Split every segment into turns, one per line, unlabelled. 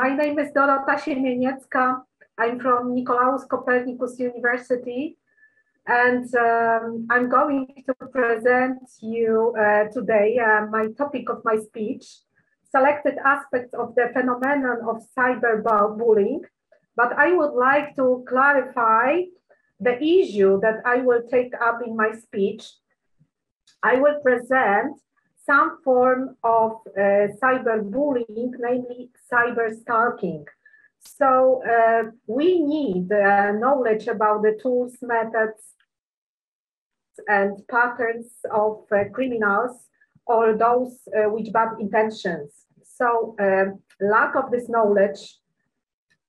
My name is Dorota Siemieniecka. I'm from Nicolaus Copernicus University, and um, I'm going to present you uh, today uh, my topic of my speech, selected aspects of the phenomenon of cyberbullying. But I would like to clarify the issue that I will take up in my speech. I will present some form of uh, cyberbullying, namely cyber stalking. So uh, we need uh, knowledge about the tools, methods, and patterns of uh, criminals or those uh, with bad intentions. So um, lack of this knowledge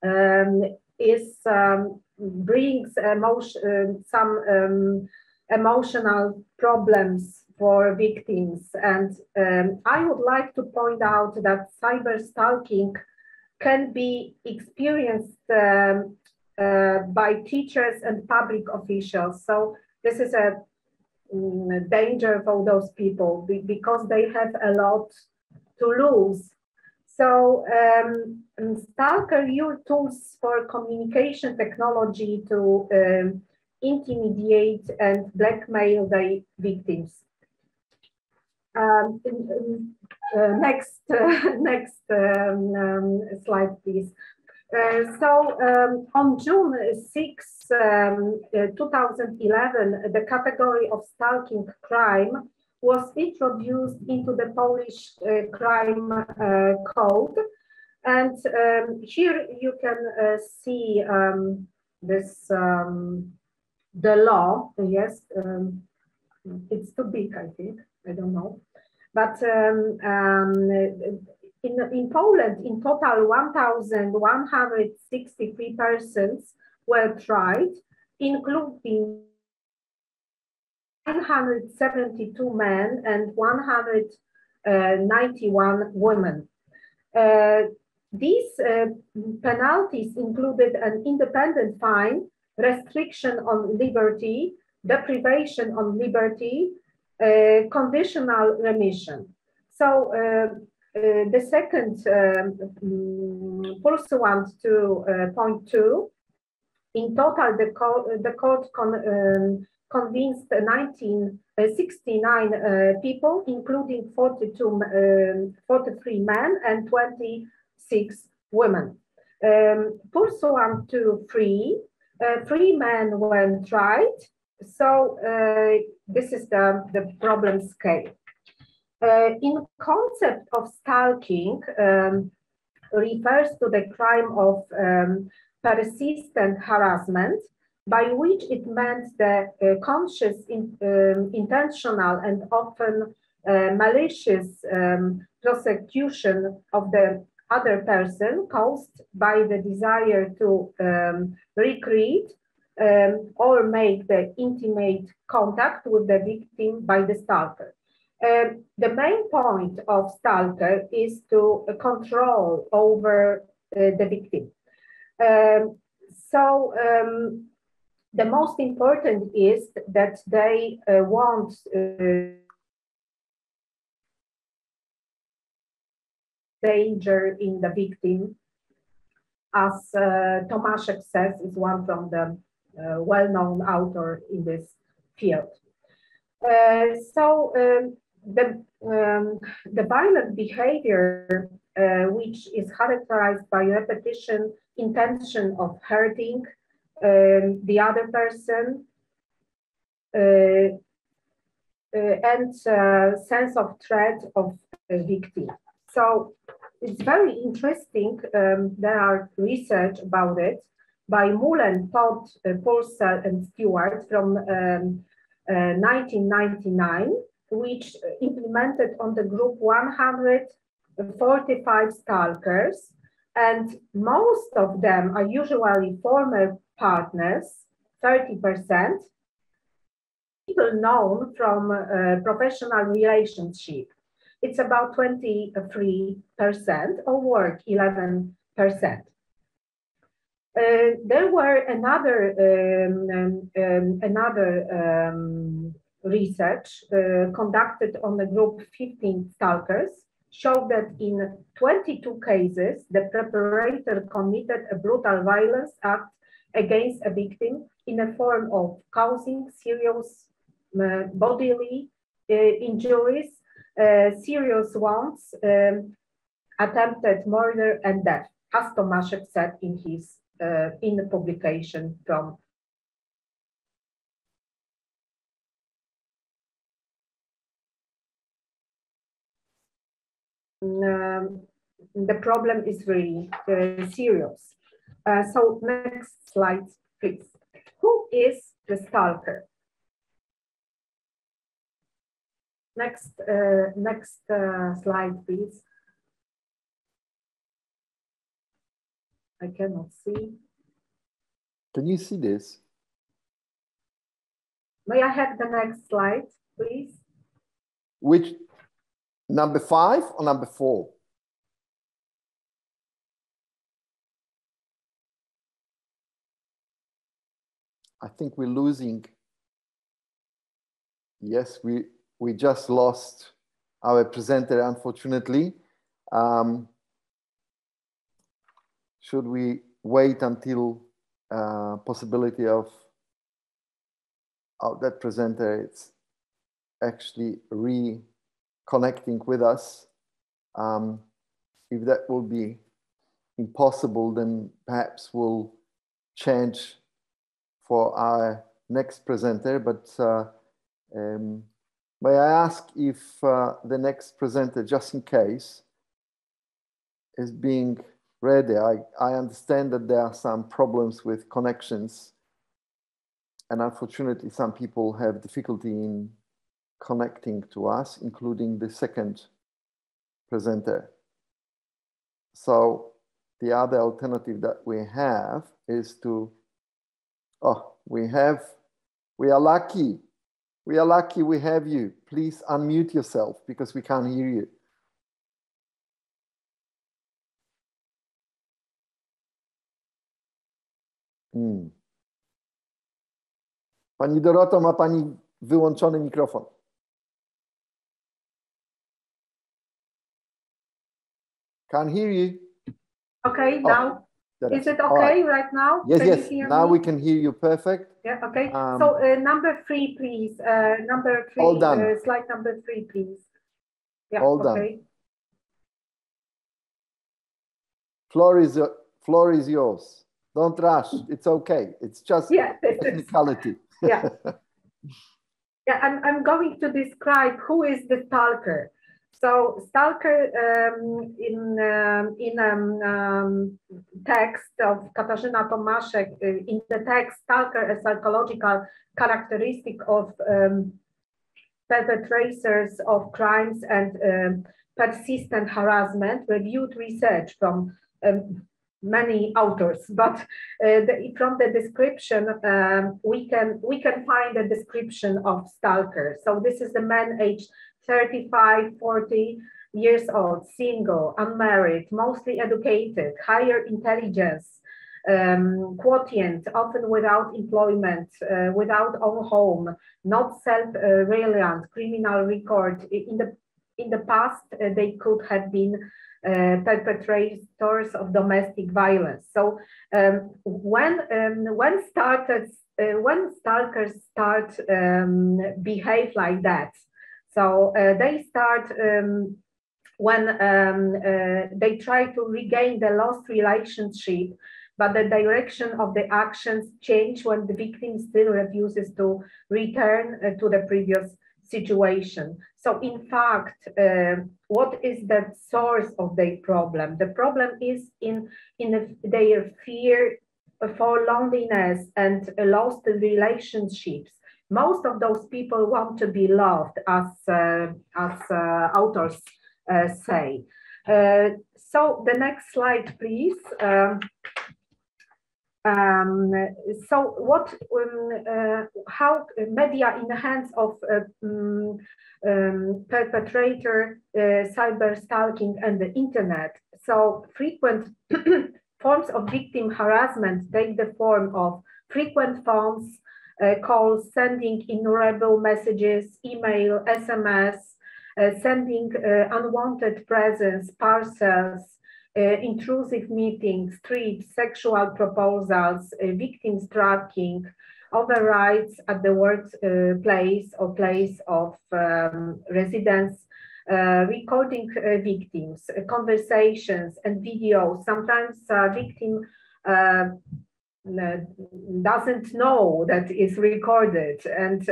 um, is um, brings emotion, um, some um, emotional problems for victims. And um, I would like to point out that cyber stalking can be experienced um, uh, by teachers and public officials. So this is a mm, danger for those people be- because they have a lot to lose. So um, Stalker use tools for communication technology to um, intimidate and blackmail their victims. Um, in- uh, next, uh, next um, um, slide, please. Uh, so um, on June 6, um, uh, 2011, the category of stalking crime was introduced into the Polish uh, crime uh, code. And um, here you can see this, the law, yes, it's too big, I think, I don't know. But um, um, in, in Poland, in total, 1,163 persons were tried, including 172 men and 191 women. Uh, these uh, penalties included an independent fine, restriction on liberty, deprivation on liberty, uh, conditional remission. So uh, uh, the second um, mm, pursuant to point two, in total, the, co the court con um, convinced 19, uh, 69 uh, people, including 42, um, 43 men and 26 women. Um, pursuant to three, uh, three men were tried. So uh, this is the, the problem scale. Uh, in concept of stalking um, refers to the crime of um, persistent harassment by which it meant the uh, conscious, in, um, intentional, and often uh, malicious um, prosecution of the other person caused by the desire to um, recreate um, or make the intimate contact with the victim by the stalker. Um, the main point of stalker is to uh, control over uh, the victim. Um, so um, the most important is that they uh, want uh, danger in the victim. As uh, Tomaszek says, is one from the well-known author in this field. Uh, so um, the, um, the violent behavior, uh, which is characterized by repetition, intention of hurting, um, the other person uh, uh, and uh, sense of threat of victim. So it's very interesting. Um, there are research about it by Mullen, Todd, uh, and Stewart from um, 1999, which implemented on the group 145 stalkers And most of them are usually former partners, 30%, people known from uh, professional relationship. It's about 23% or work 11%. Uh, there were another um, um, um another um, research uh, conducted on a group of 15 stalkers showed that in 22 cases the perpetrator committed a brutal violence act against a victim in the form of causing serious uh, bodily uh, injuries, uh, serious wounds, um, attempted murder, and death, as Tomaszek said in his in the publication from um, the problem is really uh, serious. Uh, so next slide, please. Who is the stalker? Next, uh, next uh, slide, please. I cannot see.
Can you see this?
May I have the next slide, please?
Which, number five or number four? I think we're losing. Yes, we, we just lost our presenter, unfortunately. Um, should we wait until uh, possibility of, of that presenter it's actually reconnecting with us? Um, if that will be impossible, then perhaps we'll change for our next presenter. But uh, um, may I ask if uh, the next presenter, just in case, is being ready. I, I understand that there are some problems with connections. And unfortunately, some people have difficulty in connecting to us, including the second presenter. So the other alternative that we have is to, oh, we have, we are lucky. We are lucky we have you. Please unmute yourself because we can't hear you. Hmm. Pani Doroto, ma Pani wyłączony mikrofon. Can't hear you.
Okay, oh, now. Is it okay right. right. now?
Yes, can yes. Now me? we can hear you perfect.
Yeah, okay. Um, so uh, number three, please. Uh, number three, all done. Uh, slide number three, please.
Yeah, all okay. done. Floor is, floor is yours. Don't rush. It's okay. It's just yeah, technicality.
yeah. yeah, I'm, I'm going to describe who is the stalker. So stalker um, in um, in um, um, text of Katarzyna Tomaszek, uh, in the text, stalker a psychological characteristic of um, perpetrators of crimes and um, persistent harassment, reviewed research from um, many authors, but uh, the, from the description, um, we can we can find a description of stalker. So this is a man aged 35, 40 years old, single, unmarried, mostly educated, higher intelligence, um, quotient, often without employment, uh, without own home, not self-reliant, criminal record. In the in the past, uh, they could have been uh, perpetrators of domestic violence. So um, when um, when started uh, when stalkers start um, behave like that, so they start um, when um, they try to regain the lost relationship, but the direction of the actions change when the victim still refuses to return uh, to the previous situation. So in fact, uh, what is the source of their problem? The problem is in, in their fear for loneliness and lost relationships. Most of those people want to be loved, as, uh, as uh, authors uh, say. Uh, so the next slide, please. Um, um, so what, um, uh, how media in the hands of uh, um, um, perpetrator, uh, cyber stalking and the internet. So frequent forms of victim harassment take the form of frequent phones, uh, calls, sending innumerable messages, email, SMS, uh, sending uh, unwanted presents, parcels, intrusive meetings, trips, sexual proposals, uh, victims tracking, overrides at the workplace or place of um, residence, uh, recording uh, victims, uh, conversations and videos. Sometimes a victim doesn't know that is recorded and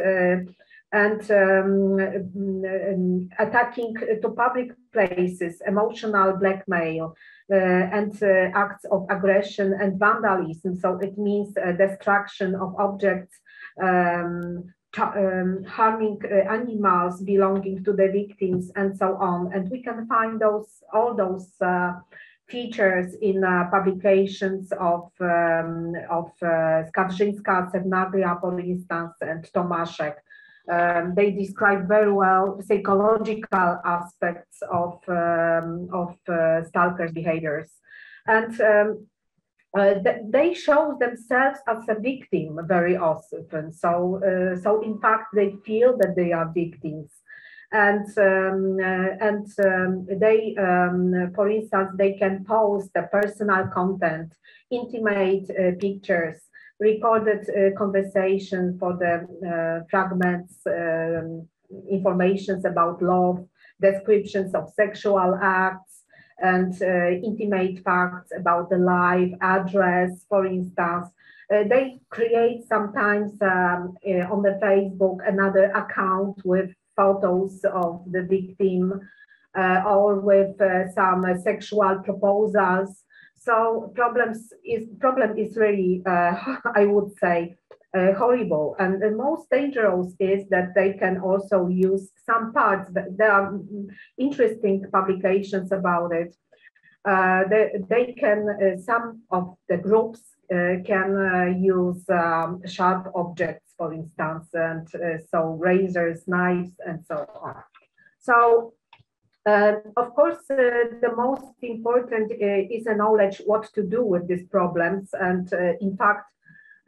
and um, um, attacking to public places, emotional blackmail, uh, and uh, acts of aggression and vandalism. So it means uh, destruction of objects, um, um, harming uh, animals belonging to the victims, and so on. And we can find those all those uh, features in uh, publications of um, of Skarżyńska, Cernaglia, for instance, and Tomaszek. Um, they describe very well psychological aspects of, um, of uh, stalkers' behaviors. And um, uh, th they show themselves as a victim very often. So, uh, so in fact, they feel that they are victims. And, um, uh, and um, they, um, for instance, they can post the personal content, intimate uh, pictures, recorded uh, conversation for the uh, fragments, um, informations about love, descriptions of sexual acts, and uh, intimate facts about the live address, for instance. Uh, they create sometimes um, uh, on the Facebook another account with photos of the victim uh, or with some sexual proposals so problems is problem is really, uh, I would say, uh, horrible. And the most dangerous is that they can also use some parts. but There are interesting publications about it. Uh, they, they can, uh, some of the groups uh, can uh, use um, sharp objects, for instance, and so razors, knives, and so on. So uh, of course, uh, the most important uh, is a knowledge what to do with these problems. And uh, in fact,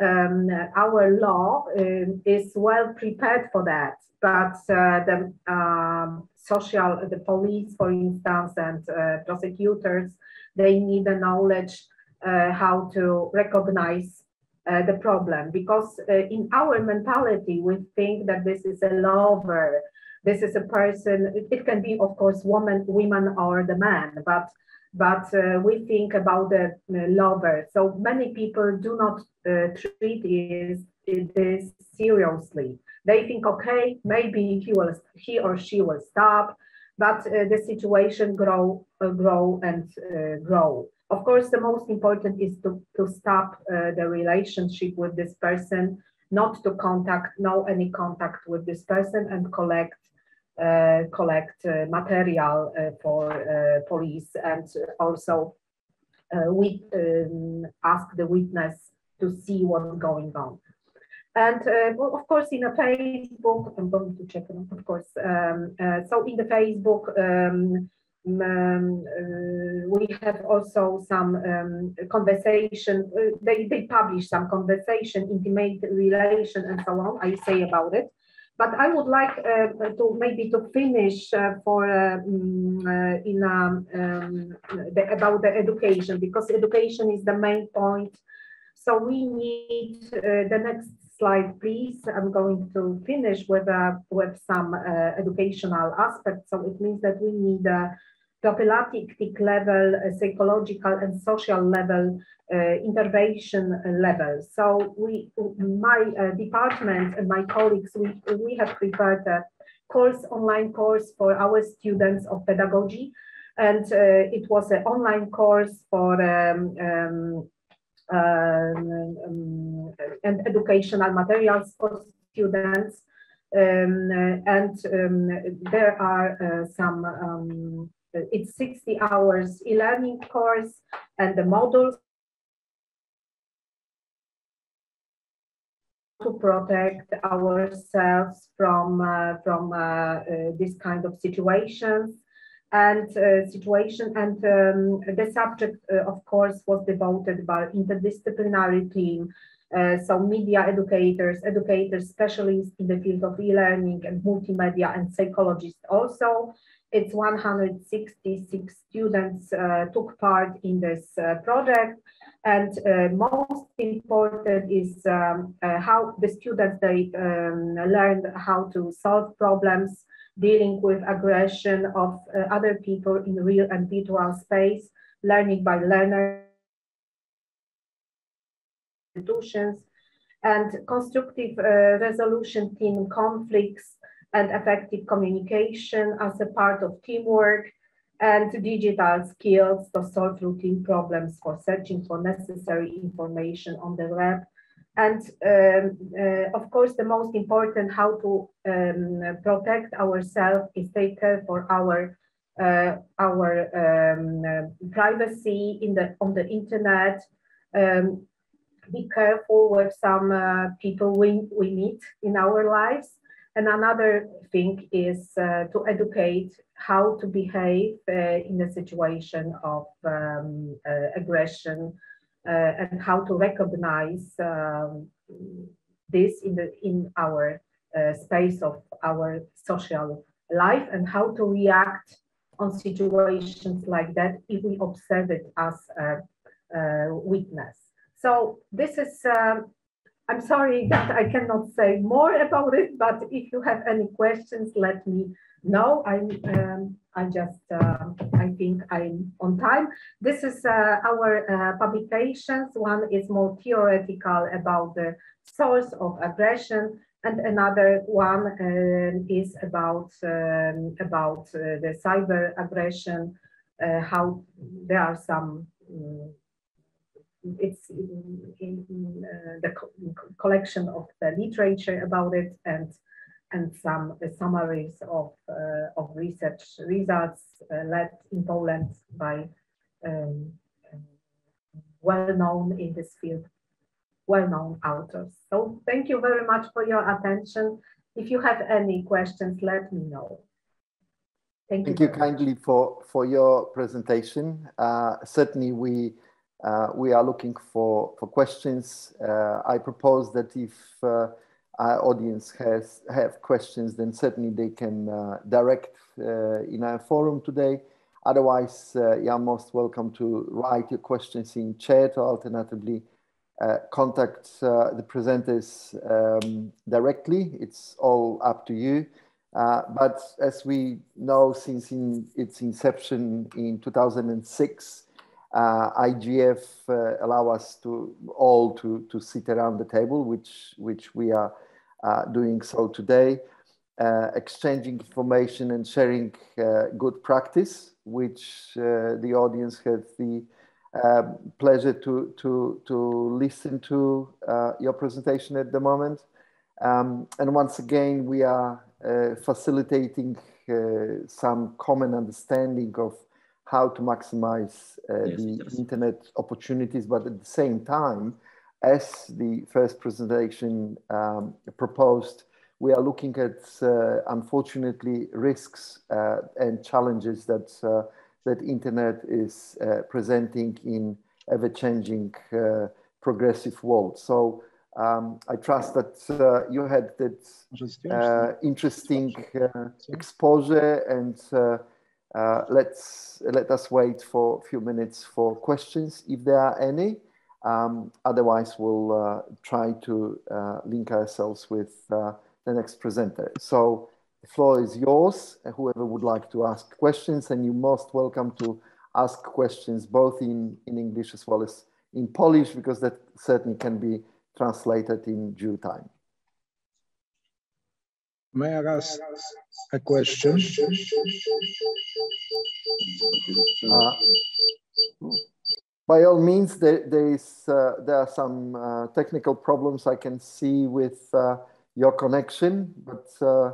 um, our law um, is well prepared for that. But uh, the um, social, the police, for instance, and uh, prosecutors, they need a knowledge how to recognize the problem. Because in our mentality, we think that this is a lover, this is a person, it, it can be, of course, woman, women or the man, but but uh, we think about the uh, lover. So many people do not uh, treat this, this seriously. They think, okay, maybe he will, he or she will stop, but uh, the situation grow, uh, grow and uh, grow. Of course, the most important is to, to stop the relationship with this person, not to contact, no any contact with this person and collect uh, collect uh, material uh, for police and also we um, ask the witness to see what's going on. And uh, well, of course, in a Facebook, I'm going to check it, of course. Um, uh, so in the Facebook, um, um, uh, we have also some um, conversation. they, they publish some conversation, intimate relation, and so on. I say about it. But I would like uh, to maybe to finish uh, for um, in um, um, the, about the education because education is the main point. So we need the next slide, please. I'm going to finish with uh, with some uh, educational aspects. So it means that we need prophylactic level, a psychological and social level uh, intervention level. So we, my uh, department and my colleagues, we, we have prepared a course, online course for our students of pedagogy. And uh, it was an online course for um, um, um, um and educational materials for students. Um, and um, there are uh, some it's 60 hours e-learning course and the modules to protect ourselves from uh, from uh, uh, this kind of situations. And uh, situation and um, the subject uh, of course was devoted by interdisciplinary team. Uh, so media educators educators specialists in the field of e-learning and multimedia and psychologists also it's 166 students took part in this project. And uh, most important is um, uh, how the students they um, learned how to solve problems dealing with aggression of uh, other people in real and virtual space, learning by learner institutions, and constructive uh, resolution team conflicts and effective communication as a part of teamwork and digital skills to solve routine problems for searching for necessary information on the web. And um, uh, of course, the most important how to um, protect ourselves is take care for our uh, our um, uh, privacy in the on the internet. Um, be careful with some uh, people we, we meet in our lives. And another thing is uh, to educate how to behave uh, in a situation of um, uh, aggression uh, and how to recognize um, this in the in our uh, space of our social life and how to react on situations like that if we observe it as a, a witness. So this is um, I'm sorry that I cannot say more about it, but if you have any questions, let me know. I'm, um, I just, uh, I think I'm on time. This is uh, our uh, publications. One is more theoretical about the source of aggression, and another one um, is about um, about uh, the cyber aggression. Uh, how there are some um, it's in, in uh, the co collection of the literature about it and and some uh, summaries of, uh, of research results uh, led in Poland by um, well-known in this field, well-known authors. So thank you very much for your attention. If you have any questions, let me know.
Thank, thank you, you kindly for, for your presentation. Uh, certainly we uh, we are looking for, for questions. Uh, I propose that if uh, our audience has have questions, then certainly they can uh, direct uh, in our forum today. Otherwise, uh, you're most welcome to write your questions in chat or alternatively contact the presenters um, directly. It's all up to you. but as we know, since in its inception in 2006, uh, IGF uh, allow us to all to, to sit around the table, which, which we are uh, doing so today, uh, exchanging information and sharing uh, good practice, which uh, the audience had the um, pleasure to, to, to listen to your presentation at the moment. Um, and once again, we are facilitating some common understanding of how to maximize uh, yes, the yes. internet opportunities, but at the same time, as the first presentation um, proposed, we are looking at, uh, unfortunately, risks uh, and challenges that uh, that internet is uh, presenting in ever-changing, uh, progressive world. So um, I trust that you had that interesting exposure and uh, let's let us wait for a few minutes for questions if there are any. Um, otherwise, we'll uh, try to uh, link ourselves with uh, the next presenter. So the floor is yours. Whoever would like to ask questions, and you're most welcome to ask questions both in, in English as well as in Polish, because that certainly can be translated in due time.
May I ask a question?
Uh, by all means, there, there, is, uh, there are some uh, technical problems I can see with uh, your connection, but uh,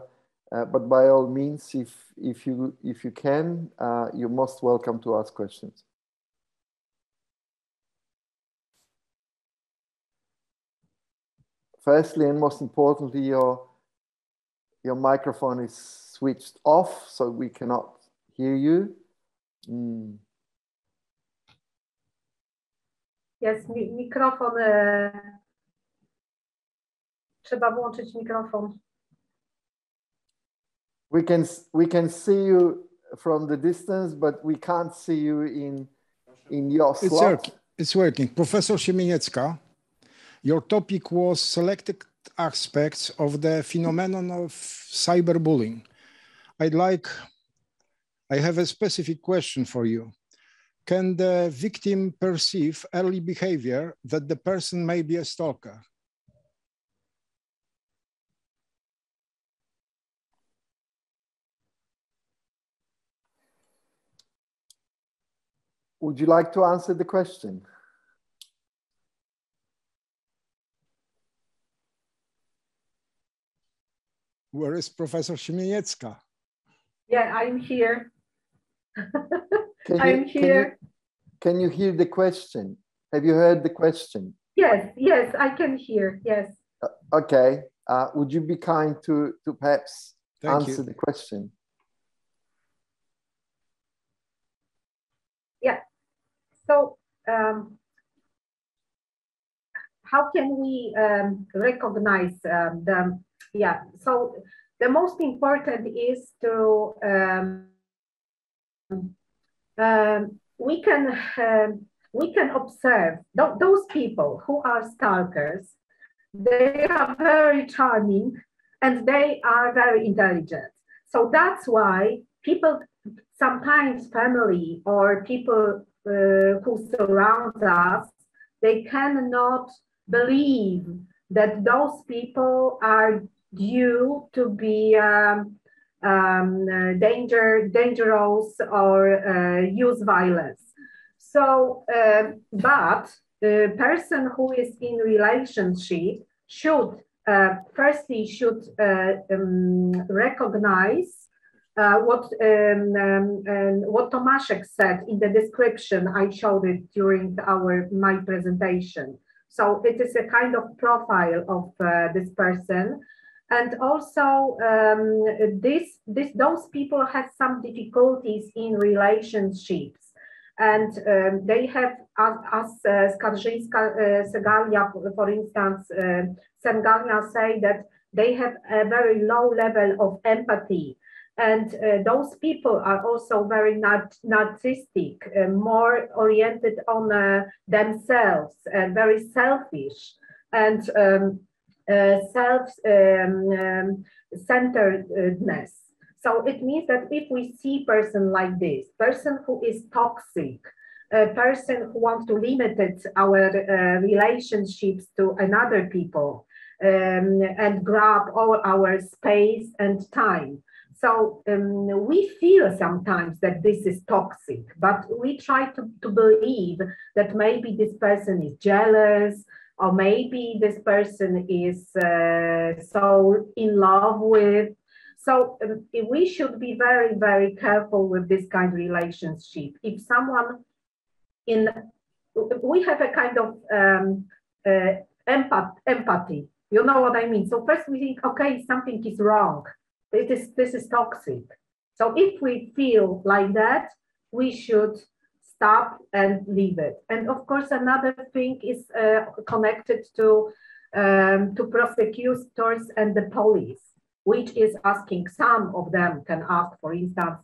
Uh, but by all means, if if you if you can, uh, you're most welcome to ask questions. Firstly, and most importantly, your your microphone is switched off, so we cannot hear you. Mm.
Jest mi mikrofon. E... Trzeba włączyć mikrofon.
We can we can see you from the distance, but we can't see you in in your slot.
It's,
slot.
work, it's working. Professor Siemieniecka, your topic was selected aspects of the phenomenon of cyberbullying. I'd like, I have a specific question for you. Can the victim perceive early behavior that the person may be a stalker?
Would you like to answer the question?
Where is Professor Siemieniecka?
Yeah, I'm here.
Can
I'm
Can you,
here.
can you hear the question? Have you heard the question?
Yes, yes, I can hear. Yes.
Okay. Uh, would you be kind to to perhaps
Thank
answer
you.
the question? Yeah.
So, um, how can we um, recognize um, the, yeah, so the most important is to, um, um, we can, um, we can observe th- those people who are stalkers, they are very charming and they are very intelligent. So that's why people, sometimes family or people uh, who surround us, they cannot believe that those people are due to be um, um, uh, danger, dangerous or uh, use violence. So, uh, but the person who is in relationship should uh, firstly should uh, um, recognize uh, what um, um, what Tomaszek said in the description. I showed it during our my presentation. So it is a kind of profile of this person, and also um, this this those people have some difficulties in relationships. And um, they have, as, uh, Skarżyńska, uh, Segalia, for instance, uh, Sengalia say that they have a very low level of empathy and uh, those people are also very nar- narcissistic, uh, more oriented on uh, themselves, and very selfish, and um, uh, self-centeredness. so it means that if we see person like this, person who is toxic, a person who wants to limit it, our uh, relationships to another people um, and grab all our space and time. So um, we feel sometimes that this is toxic, but we try to, to believe that maybe this person is jealous, or maybe this person is uh, so in love with. So um, we should be very, very careful with this kind of relationship. If someone in, we have a kind of um, uh, empath, empathy. You know what I mean? So first we think, okay, something is wrong it is this is toxic so if we feel like that we should stop and leave it and of course another thing is uh, connected to um, to prosecutors and the police which is asking some of them can ask for instance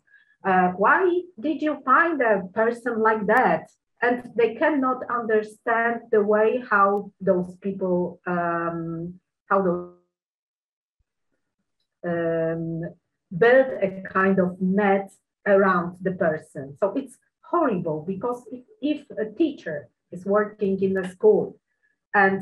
uh, why did you find a person like that and they cannot understand the way how those people um, how those um, build a kind of net around the person. So it's horrible because if, if a teacher is working in a school and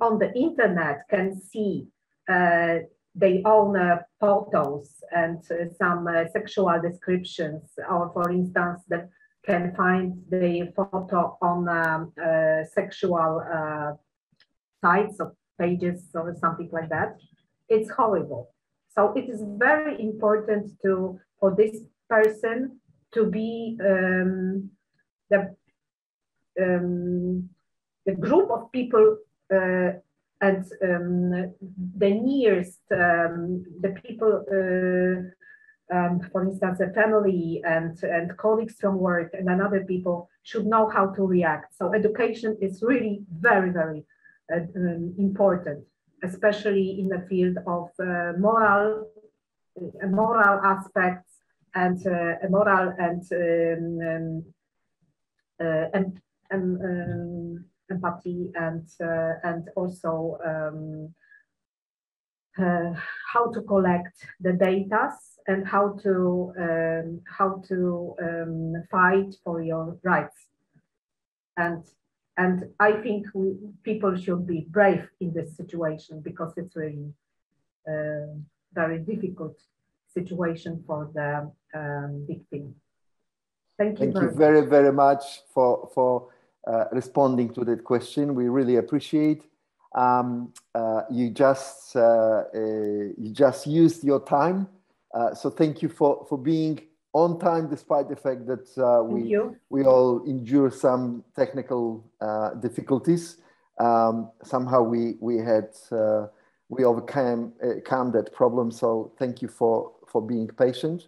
on the internet can see uh, they own uh, photos and uh, some uh, sexual descriptions, or for instance, that can find the photo on um, uh, sexual uh, sites or pages or something like that. It's horrible. So it is very important to for this person to be um, the um, the group of people uh, and um, the nearest um, the people uh, um, for instance, a family and, and colleagues from work and another people should know how to react. So education is really very, very uh, um, important, especially in the field of uh, moral, uh, moral aspects and moral and um, um empathy and and also um, how to collect the data and how to um, how to um, fight for your rights. And and I think we, people should be brave in this situation because it's really uh, very difficult situation for the um, victim. Thank you.
Thank
very
you very, much. very much for, for uh, responding to that question. We really appreciate. Um, uh, you just uh, uh you just used your time uh, so thank you for, for being on time despite the fact that uh, we, we all endure some technical uh, difficulties. Um, somehow we, we had, uh, we overcame uh, that problem. So thank you for, for being patient.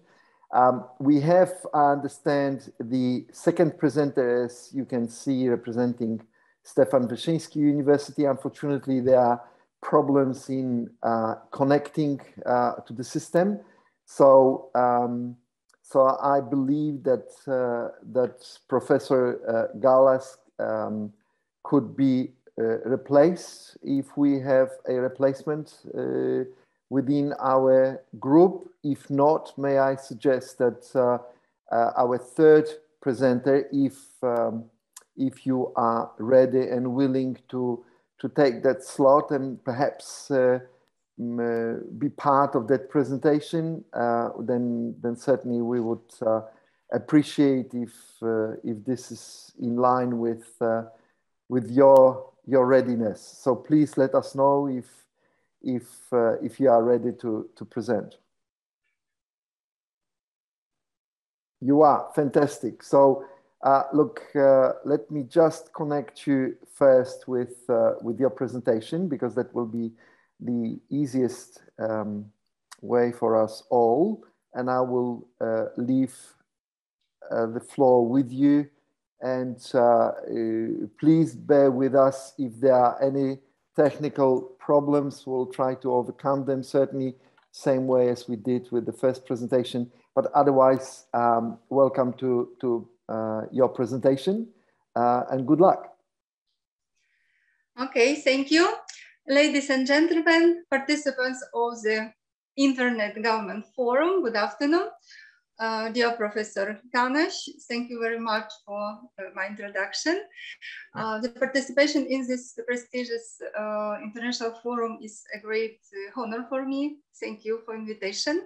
Um, we have, I understand, the second presenter, as you can see, representing Stefan Wyszyński University. Unfortunately, there are problems in uh, connecting uh, to the system. So, um, so I believe that uh, that Professor uh, Gallas um, could be uh, replaced if we have a replacement uh, within our group. If not, may I suggest that uh, uh, our third presenter, if um, if you are ready and willing to to take that slot and perhaps uh, be part of that presentation, uh, then then certainly we would uh, appreciate if if this is in line with with your your readiness. So please let us know if if if you are ready to to present. You are fantastic. So uh, look, uh, let me just connect you first with uh, with your presentation because that will be the easiest um, way for us all. And I will uh, leave uh, the floor with you. And uh, uh, please bear with us if there are any technical problems. We'll try to overcome them, certainly same way as we did with the first presentation. But otherwise, um, welcome to, to uh, your presentation uh, and good luck.
Okay, thank you. Ladies and gentlemen, participants of the Internet Governance Forum, good afternoon. Uh, dear Professor Ganesh, thank you very much for uh, my introduction. Uh, the participation in this prestigious uh, international forum is a great uh, honor for me. Thank you for invitation.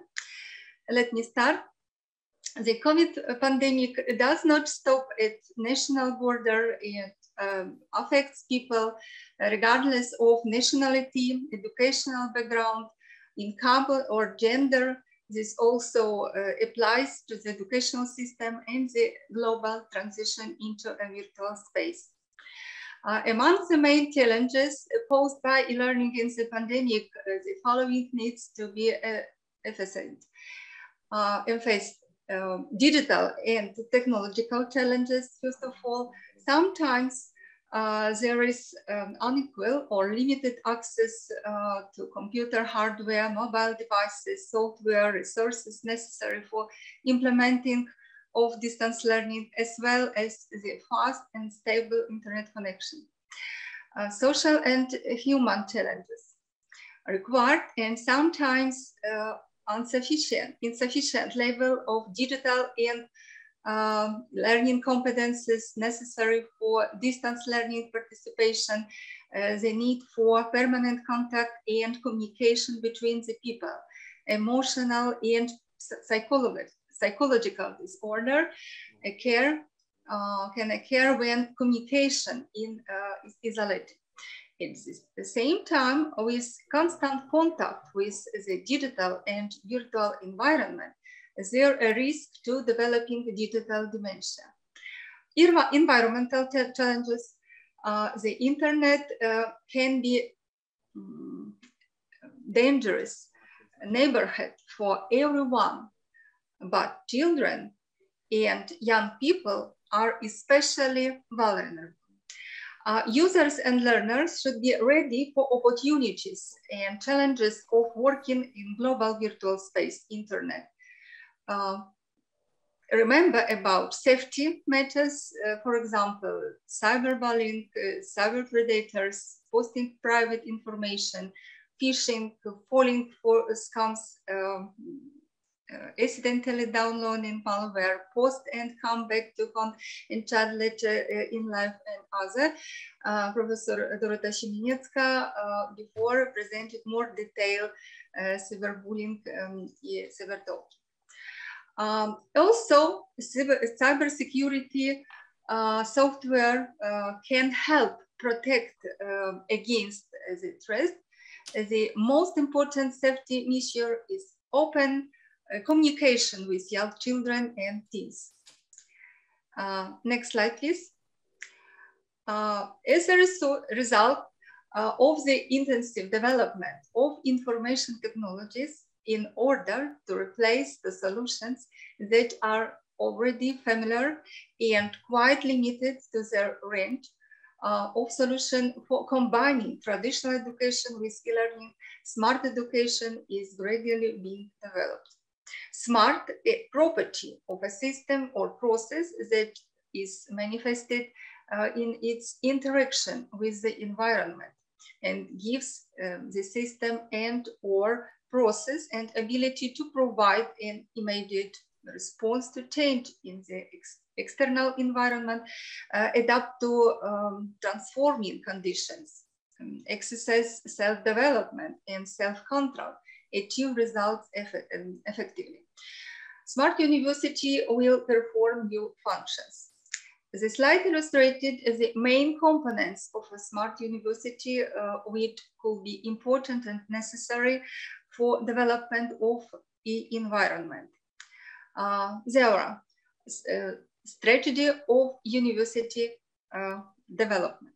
Let me start. The COVID pandemic does not stop at national border. It um, affects people regardless of nationality, educational background, income or gender. This also uh, applies to the educational system and the global transition into a virtual space. Uh, among the main challenges posed by e-learning in the pandemic, uh, the following needs to be uh, emphasized. Uh, emphasized uh, digital and technological challenges, first of all, sometimes uh, there is um, unequal or limited access uh, to computer hardware, mobile devices, software, resources necessary for implementing of distance learning, as well as the fast and stable internet connection. Uh, social and human challenges required and sometimes uh, insufficient, insufficient level of digital and um, learning competences necessary for distance learning participation, uh, the need for permanent contact and communication between the people, emotional and psychological, psychological disorder care uh, can occur when communication in, uh, is isolated. At the same time, with constant contact with the digital and virtual environment, there a risk to developing digital dementia. Environmental challenges, uh, the internet uh, can be um, dangerous neighborhood for everyone, but children and young people are especially vulnerable. Uh, users and learners should be ready for opportunities and challenges of working in global virtual space, internet. Uh, remember about safety matters, uh, for example, cyberbullying, uh, cyber predators, posting private information, phishing, falling for scams, um, uh, accidentally downloading malware, post and come back to con in chat later uh, in life and other. Uh, Professor Dorota Siemieniecka uh, before presented more detailed uh, cyberbullying um, cyber um, also, cyber, cybersecurity uh, software can help protect against the threat. The most important safety measure is open uh, communication with young children and teens. Uh, next slide, please. Uh, as a result uh, of the intensive development of information technologies in order to replace the solutions that are already familiar and quite limited to their range uh, of solution for combining traditional education with e-learning, smart education is gradually being developed. Smart a property of a system or process that is manifested uh, in its interaction with the environment and gives um, the system and or process and ability to provide an immediate response to change in the ex external environment, uh, adapt to um, transforming conditions, um, exercise self-development and self-control, achieve results um, effectively. Smart University will perform new functions. The slide illustrated the main components of a smart university, uh, which could be important and necessary for development of the environment. Uh, there are uh, strategy of university uh, development.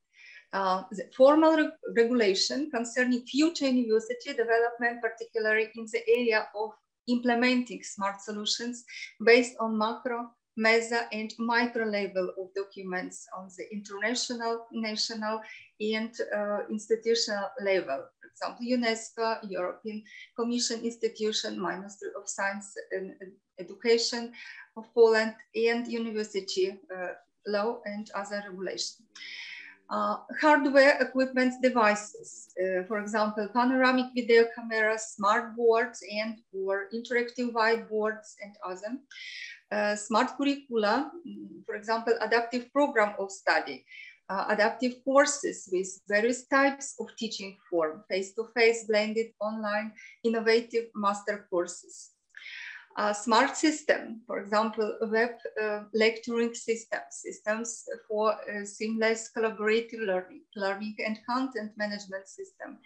Uh, the formal re regulation concerning future university development, particularly in the area of implementing smart solutions based on macro, meso, and micro level of documents on the international, national, and uh, institutional level. Example, UNESCO, European Commission Institution, Ministry of Science and Education of Poland, and university uh, law and other regulations. Uh, hardware equipment devices, uh, for example, panoramic video cameras, smart boards and or interactive whiteboards and other. Uh, smart curricula, mm, for example, adaptive program of study, uh, adaptive courses with various types of teaching form, face-to-face, -face, blended, online, innovative master courses uh, smart system, for example, web uh, lecturing systems, systems for uh, seamless collaborative learning, learning and content management system,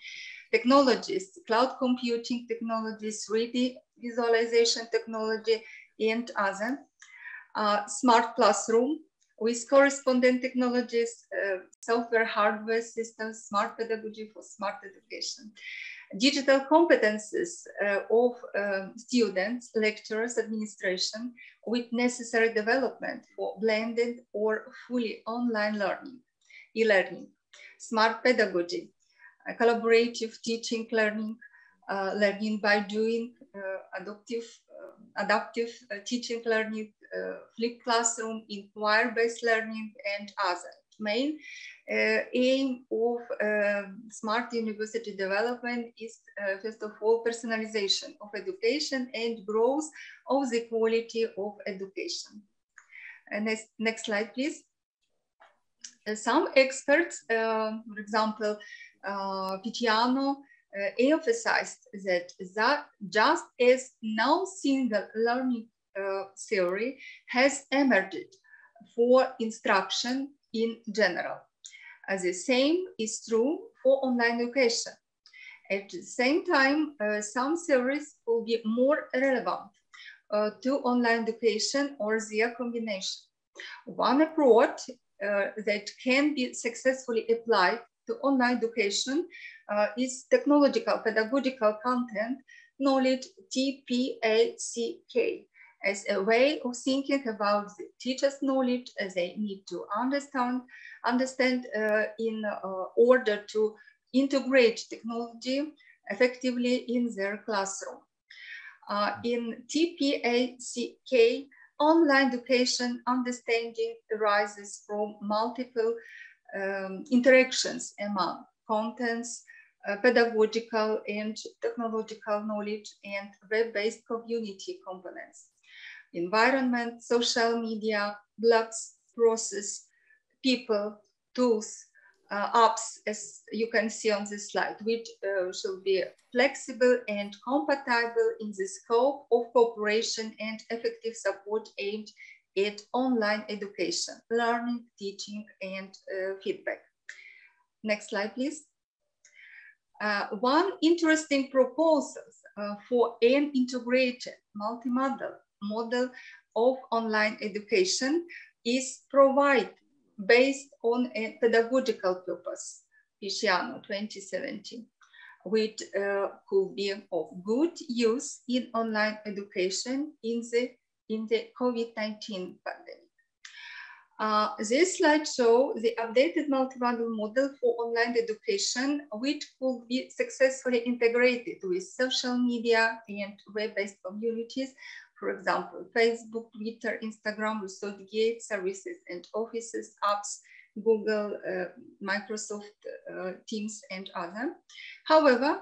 technologies, cloud computing technologies, 3D visualization technology, and other. Uh, smart classroom with correspondent technologies, uh, software, hardware systems, smart pedagogy for smart education. Digital competences uh, of um, students, lecturers, administration with necessary development for blended or fully online learning, e-learning, smart pedagogy, uh, collaborative teaching learning, uh, learning by doing, uh, adaptive, uh, adaptive uh, teaching learning, flipped classroom, inquiry-based learning, and other main uh, aim of um, smart university development is, uh, first of all, personalization of education and growth of the quality of education. Next, next slide, please. Uh, some experts, uh, for example, uh, Picciano, uh, emphasized that, that just as no single learning theory has emerged for instruction in general. As the same is true for online education. At the same time, uh, some theories will be more relevant uh, to online education or their combination. One approach uh, that can be successfully applied to online education uh, is technological pedagogical content knowledge TPACK as a way of thinking about the teacher's knowledge as they need to understand, understand uh, in uh, order to integrate technology effectively in their classroom. Uh, in TPACK, online education understanding arises from multiple um, interactions among contents, uh, pedagogical and technological knowledge and web-based community components. Environment, social media, blogs, process, people, tools, uh, apps, as you can see on this slide, which uh, should be flexible and compatible in the scope of cooperation and effective support aimed at online education, learning, teaching, and uh, feedback. Next slide, please. Uh, one interesting proposal uh, for an integrated multimodal model of online education is provide based on a pedagogical purpose, Picciano 2017, which uh, could be of good use in online education in the, in the COVID-19 pandemic. Uh, this slide shows the updated multimodal model for online education, which could be successfully integrated with social media and web-based communities for example, Facebook, Twitter, Instagram, ResearchGate, services and offices, apps, Google, uh, Microsoft uh, Teams, and other. However,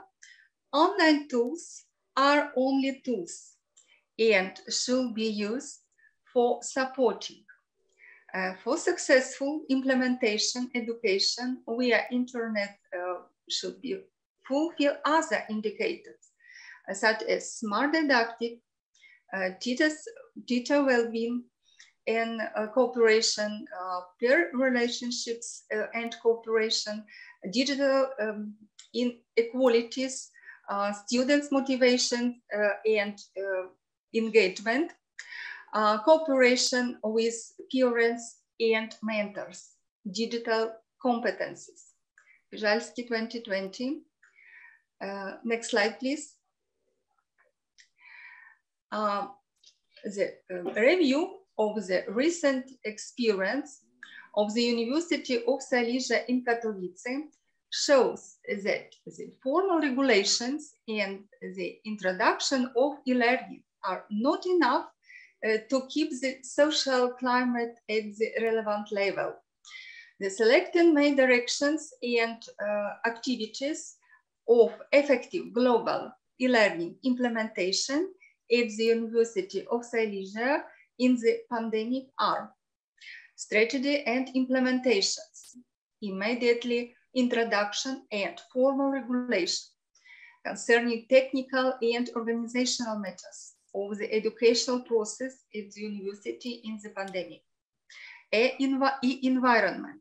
online tools are only tools and should be used for supporting. Uh, for successful implementation education via internet uh, should be fulfill other indicators uh, such as smart didactic, uh, teachers, teacher well-being, and uh, cooperation, peer relationships and cooperation, digital um, inequalities, students' motivation and engagement, cooperation with parents and mentors, digital competencies. Jalski 2020. Uh, next slide, please. Uh, the uh, review of the recent experience of the University of Silesia in Katowice shows that the formal regulations and the introduction of e-learning are not enough uh, to keep the social climate at the relevant level. The selected main directions and uh, activities of effective global e-learning implementation at the University of Silesia in the pandemic are strategy and implementations, immediately introduction and formal regulation concerning technical and organizational matters of the educational process at the university in the pandemic. A environment,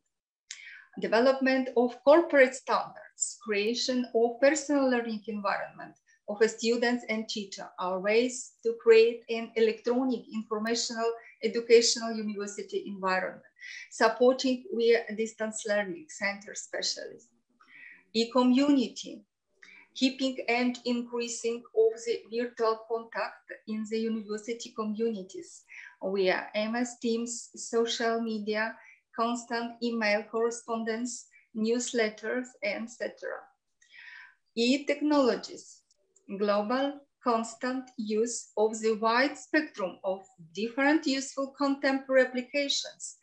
development of corporate standards, creation of personal learning environment, of a students and teacher are ways to create an electronic informational educational university environment, supporting via distance learning center specialists. E-community, keeping and increasing of the virtual contact in the university communities via MS Teams, social media, constant email correspondence, newsletters, etc. E-technologies, global constant use of the wide spectrum of different useful contemporary applications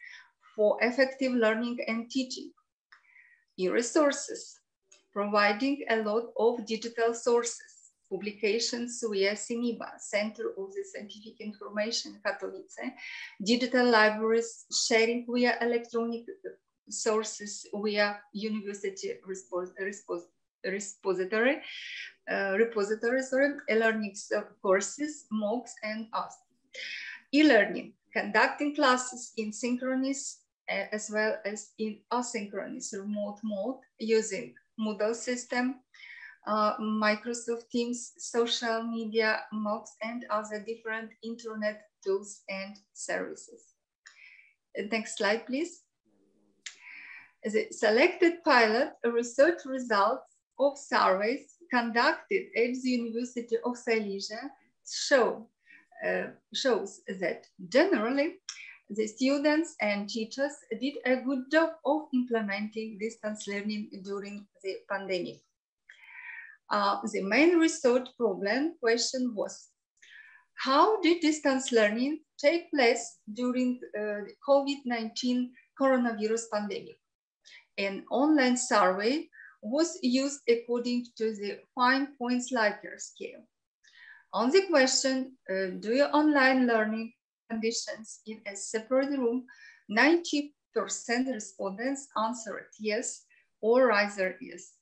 for effective learning and teaching. E-resources, providing a lot of digital sources, publications via CINIBA, Center of the Scientific Information Katowice, digital libraries, sharing via electronic sources via university repository, uh, repositories or e-learning courses, MOOCs, and us. E-learning, conducting classes in synchronous uh, as well as in asynchronous remote mode using Moodle system, uh, Microsoft Teams, social media, MOOCs, and other different internet tools and services. Next slide, please. The selected pilot research results of surveys conducted at the University of Silesia show, uh, shows that generally the students and teachers did a good job of implementing distance learning during the pandemic. Uh, the main research problem question was, how did distance learning take place during uh, the COVID-19 coronavirus pandemic? An online survey was used according to the five points Likert scale. On the question, uh, do your online learning conditions in a separate room, 90% respondents answered yes or rather yes.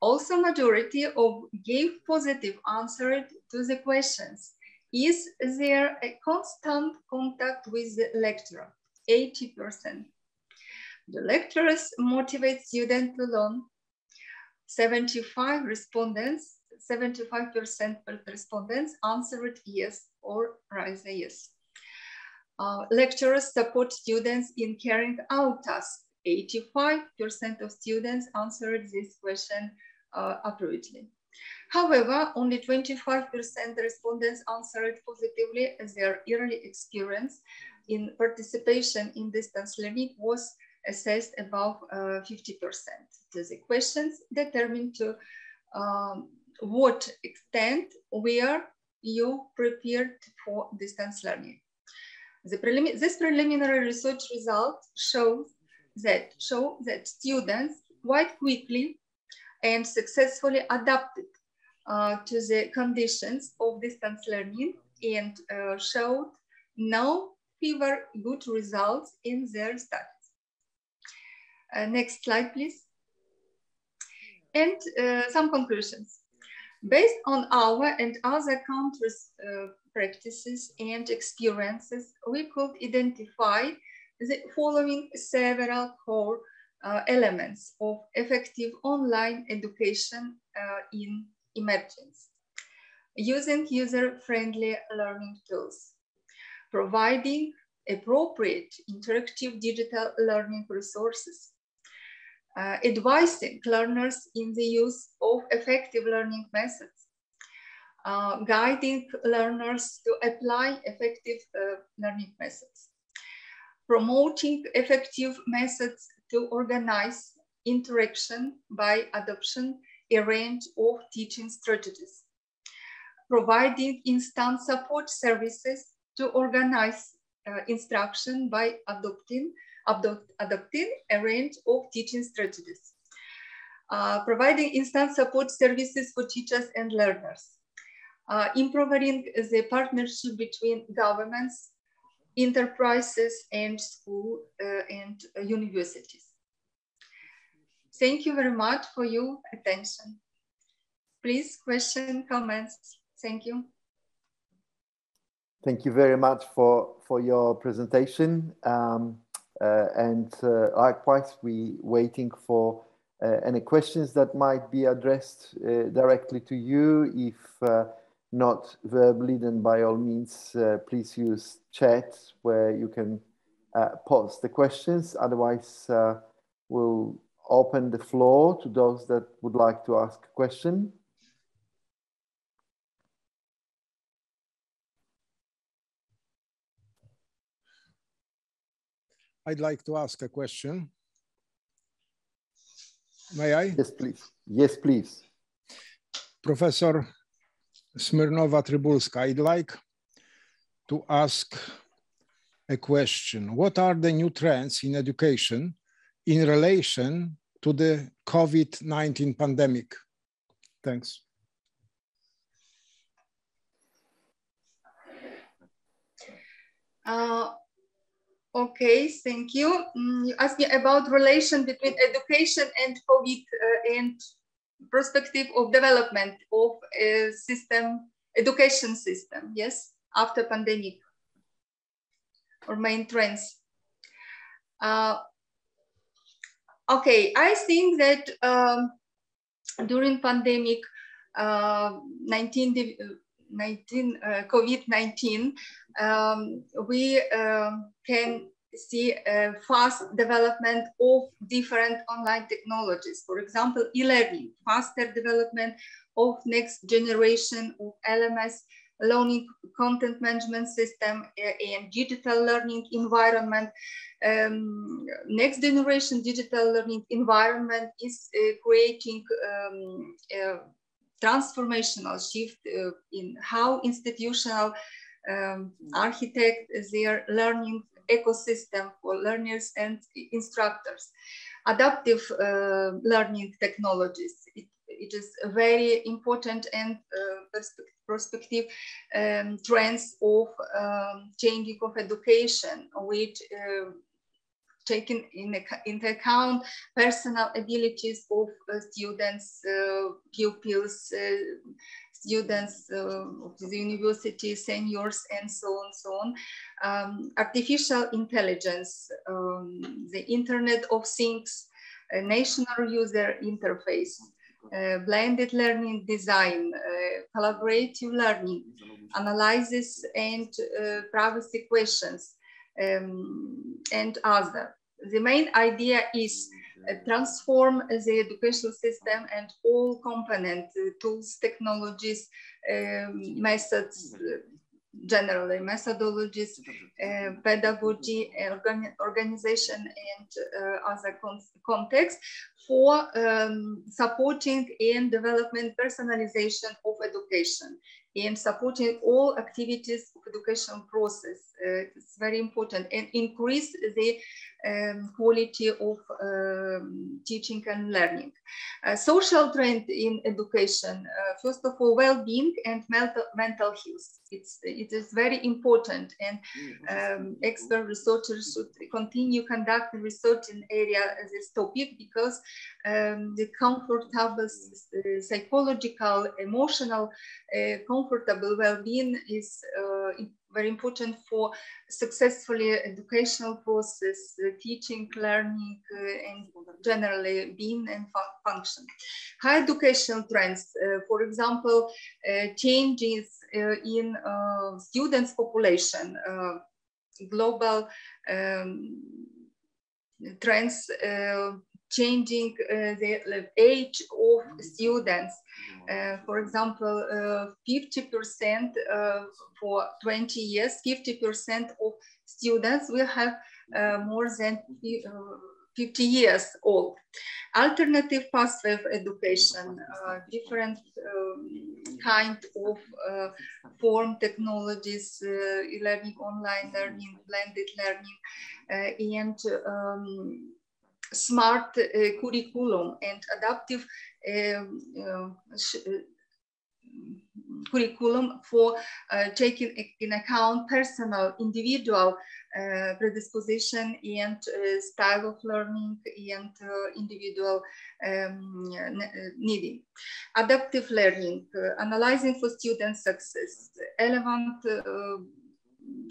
Also majority of gave positive answer to the questions. Is there a constant contact with the lecturer? 80%. The lecturers motivate students to learn. 75 respondents, 75% respondents answered yes or rather yes. Uh, lecturers support students in carrying out tasks. 85% of students answered this question uh, appropriately. However, only 25% respondents answered positively as their early experience in participation in distance learning was assessed above 50%. Uh, the questions determined to um, what extent were you prepared for distance learning. This preliminary research result shows that show that students quite quickly and successfully adapted uh, to the conditions of distance learning and uh, showed no fewer good results in their studies. Uh, next slide, please. And uh, some conclusions. Based on our and other countries' uh, practices and experiences, we could identify the following several core uh, elements of effective online education uh, in emergence. Using user-friendly learning tools, providing appropriate interactive digital learning resources, uh, advising learners in the use of effective learning methods, uh, guiding learners to apply effective uh, learning methods, promoting effective methods to organize interaction by adoption a range of teaching strategies, providing instant support services to organize uh, instruction by adopting, adopt, adopting a range of teaching strategies, uh, providing instant support services for teachers and learners, uh, improving the partnership between governments, enterprises, and school uh, and universities. Thank you very much for your attention. Please, question, comments. Thank you.
Thank you very much for, for your presentation. Um, uh, and uh, likewise, we waiting for uh, any questions that might be addressed uh, directly to you. If uh, not verbally, then by all means, uh, please use chat where you can post the questions. Otherwise, we'll open the floor to those that would like to ask a question.
I'd like to ask a question. May I?
Yes, please. Yes, please.
Professor Smyrnova Trybulska, I'd like to ask a question. What are the new trends in education in relation to the COVID-19 pandemic? Thanks.
Uh, okay, thank you. Mm, you asked me about relation between education and COVID uh, and perspective of development of a system, education system, yes, after pandemic or main trends. Uh, okay, I think that um, during pandemic, uh, 19, 19 uh, COVID-19, um, we um, can see a fast development of different online technologies. For example, e-learning, faster development of next generation of LMS learning content management system and digital learning environment. Um, next generation digital learning environment is uh, creating um, a transformational shift uh, in how institutional um, architect their learning ecosystem for learners and instructors. Adaptive uh, learning technologies. It, it is very important and uh, perspective um, trends of um, changing of education, which uh, taking in, into account personal abilities of uh, students, uh, pupils, uh, students uh, of the university, seniors, and so on, so on. Um, artificial intelligence, um, the Internet of Things, natural user interface, uh, blended learning design, uh, collaborative learning, analysis and uh, privacy questions, um, and other. The main idea is transform the educational system and all component uh, tools, technologies, um, methods, uh, generally methodologies, uh, pedagogy, organ organization, and uh, other con context for um, supporting and development personalization of education and supporting all activities education process. Uh, it's very important and increase the um, quality of um, teaching and learning. Uh, social trend in education, uh, first of all, well-being and mental, mental health. It's, it is very important and um, expert researchers should continue conducting research in area this topic because um, the comfortable uh, psychological, emotional, uh, comfortable well-being is very important for successfully educational process, uh, teaching, learning, uh, and generally being and fu function. High educational trends, uh, for example, changes in students population, global um, trends changing uh, the age of students. Uh, for example, 50% uh, for 20 years, 50% of students will have more than 50 years old. Alternative pathway of education, uh, different um, kind of uh, form technologies, uh, learning, online learning, blended learning, and um, smart uh, curriculum and adaptive um, uh, uh, curriculum for uh, taking in account personal, individual uh, predisposition and uh, style of learning and individual um, needing. Adaptive learning, analyzing for student success, relevant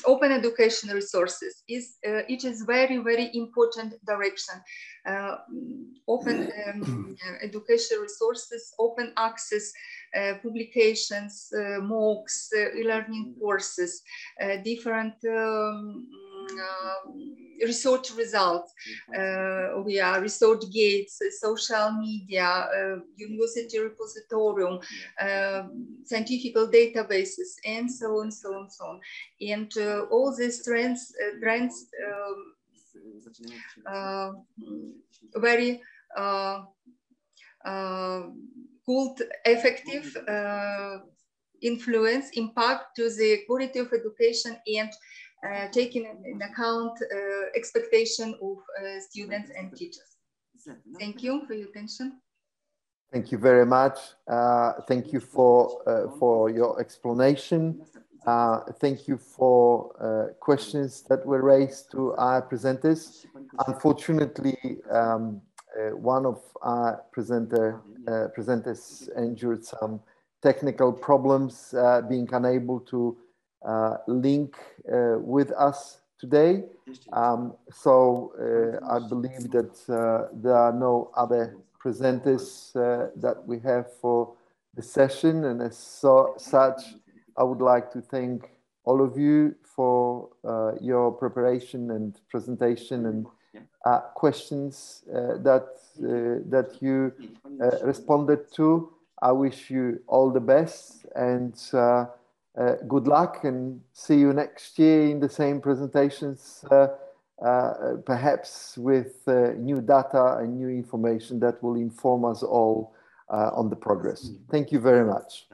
open education resources is uh, it is very very important direction. Uh, open um, education resources open access uh, publications uh, MOOCs uh, e-learning courses uh, different um, research results. Uh, are research gates, social media, uh, university repositorium, uh, scientific databases, and so on, so on, so on. And uh, all these trends, uh, trends um, uh, very good, effective influence, impact to the quality of education and uh, taking in account uh, expectation of uh, students and teachers. Thank you for your attention.
Thank you very much. Uh, thank you for uh, for your explanation. Uh, thank you for uh, questions that were raised to our presenters. Unfortunately, um, one of our presenter presenters endured some technical problems, being unable to uh, link uh, with us today. Um, so uh, I believe that there are no other presenters uh, that we have for the session. And as so, such, I would like to thank all of you for uh, your preparation and presentation and uh, questions uh, that, uh, that you uh, responded to. I wish you all the best and good luck and see you next year in the same presentations uh, perhaps with uh, new data and new information that will inform us all uh, on the progress. Thank you very much.